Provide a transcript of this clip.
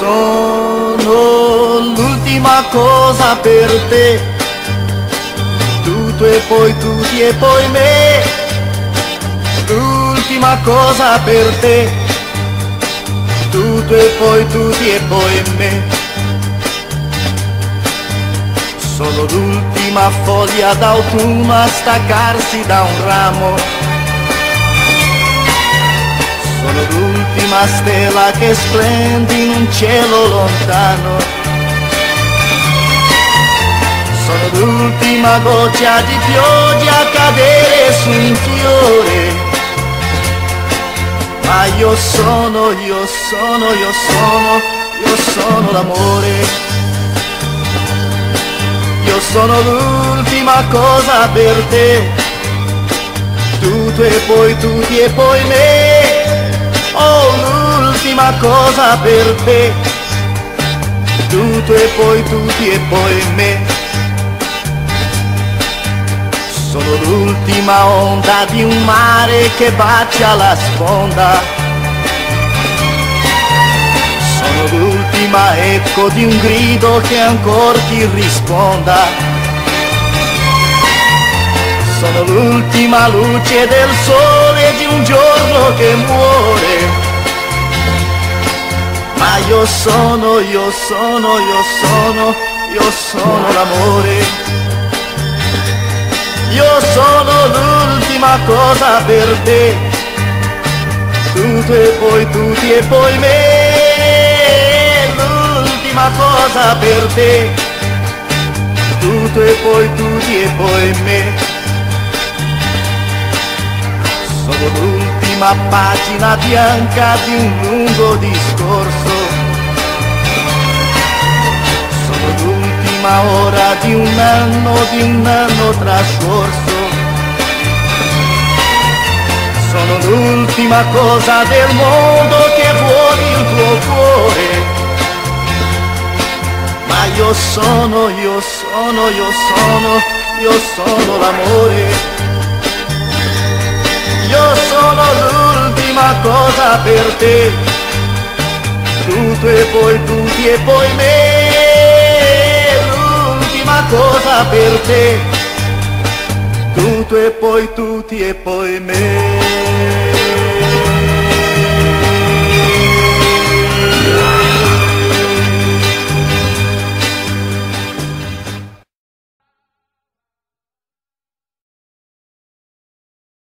sono l'ultima cosa per te, tutto e poi tutti e poi me, l'ultima cosa per te, tutto e poi tutti e poi me. Sono l'ultima foglia d'autunno a staccarsi da un ramo. Sono l'ultima stella che splende in un cielo lontano. Sono l'ultima goccia di pioggia a cadere su un fiore. Ma io sono, io sono, io sono, io sono l'amore io sono l'ultima cosa per te, tutto e poi tutti e poi me, oh l'ultima cosa per te, tutto e poi tutti e poi me. Sono l'ultima onda di un mare che bacia la sponda sono l'ultima eco di un grido che ancora ti risponda. Sono l'ultima luce del sole di un giorno che muore. Io sono, io sono, io sono, io sono l'amore. Io sono l'ultima cosa per te, tutto e poi tutti e poi me l'ultima cosa per te, tutto e poi tutti e poi me. Sono l'ultima pagina bianca di un lungo discorso. L'ultima ora di un anno, di un anno trascorso. Sono l'ultima cosa del mondo che vuole il tuo cuore ma io sono, io sono, io sono, io sono l'amore. Io sono l'ultima cosa per te, tutto e poi tutti e poi me, cosa per te, tutto e poi tutti e poi me.